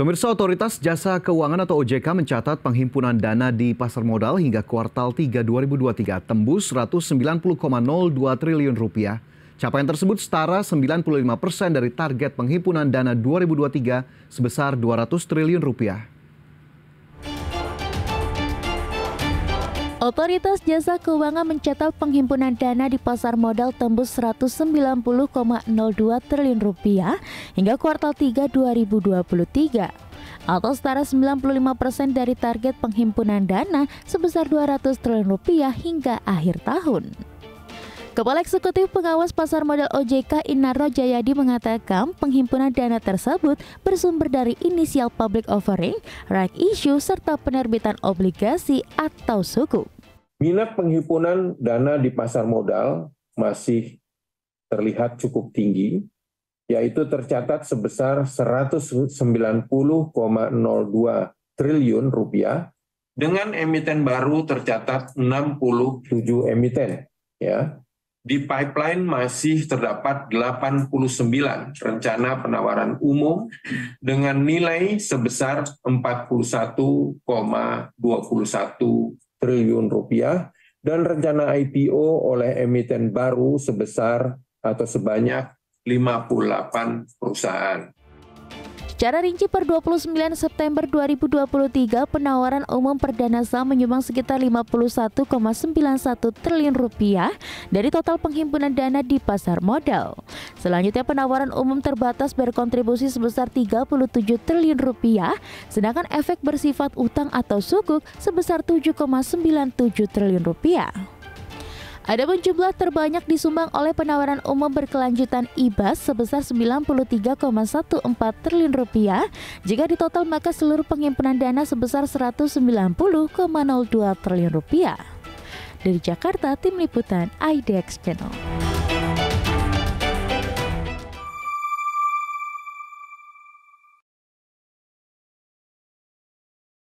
Pemirsa Otoritas Jasa Keuangan atau OJK mencatat penghimpunan dana di pasar modal hingga kuartal 3 2023 tembus 190,02 triliun rupiah. Capaian tersebut setara 95 persen dari target penghimpunan dana 2023 sebesar 200 triliun rupiah. Otoritas Jasa Keuangan mencatat penghimpunan dana di pasar modal tembus 190,02 triliun rupiah hingga kuartal 3 2023 atau setara 95 persen dari target penghimpunan dana sebesar 200 triliun rupiah hingga akhir tahun. Kepala Eksekutif Pengawas Pasar Modal OJK Inaro Jayadi mengatakan penghimpunan dana tersebut bersumber dari inisial public offering, right issue, serta penerbitan obligasi atau suku. Minat penghimpunan dana di pasar modal masih terlihat cukup tinggi, yaitu tercatat sebesar 190,02 triliun rupiah dengan emiten baru tercatat 67 emiten ya di pipeline masih terdapat 89 rencana penawaran umum dengan nilai sebesar 41,21 triliun rupiah dan rencana IPO oleh emiten baru sebesar atau sebanyak 58 perusahaan. Secara rinci per 29 September 2023, penawaran umum perdana saham menyumbang sekitar 51,91 triliun rupiah dari total penghimpunan dana di pasar modal. Selanjutnya penawaran umum terbatas berkontribusi sebesar 37 triliun rupiah, sedangkan efek bersifat utang atau sukuk sebesar 7,97 triliun rupiah. Adapun jumlah terbanyak disumbang oleh penawaran umum berkelanjutan IBAS sebesar 93,14 triliun rupiah. Jika ditotal maka seluruh penghimpunan dana sebesar 190,02 triliun rupiah. Dari Jakarta, Tim Liputan IDX Channel.